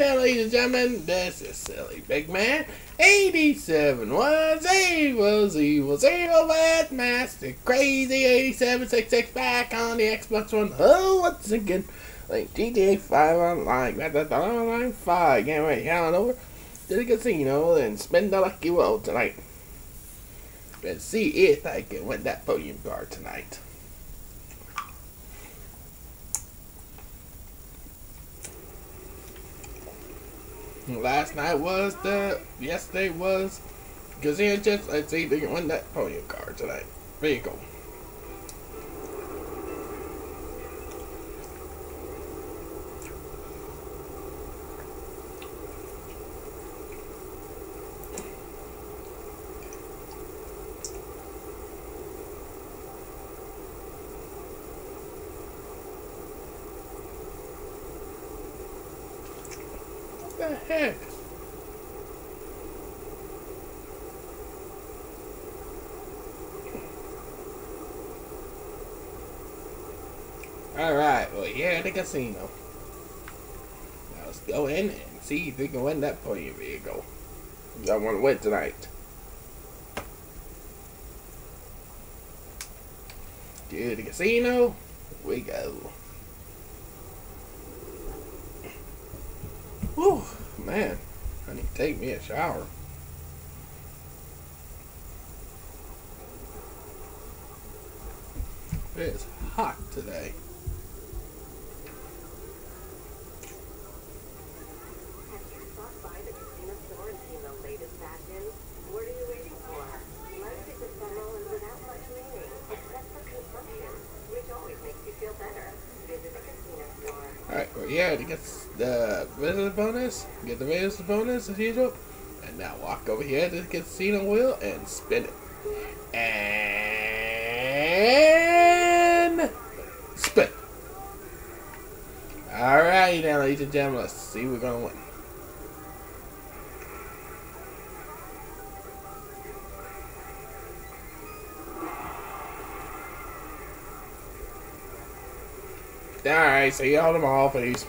now, ladies and gentlemen, this is Silly Big Man. 87 was evil, evil, evil, bad master, crazy 8766 back on the Xbox One. Oh, once again, like GTA 5 online, that's online 5. Can't wait, head on over to the casino and spend the lucky roll tonight. Let's see if I can win that podium card tonight. Last night was the yesterday was Casino Chips. Let's see they win that podium card tonight. You go. The heck? Alright, well, yeah, the casino. Now let's go in and see if we can win that podium vehicle. I want to win tonight. To the casino, we go. Whew, man, I need to take me a shower. It's hot today. Alright, to get the visitor bonus, get the visitor bonus as usual. And now walk over here to get the casino wheel and spin it. And spin. Alright, now, ladies and gentlemen, let's see we're to win. Alright, see y'all tomorrow. Peace.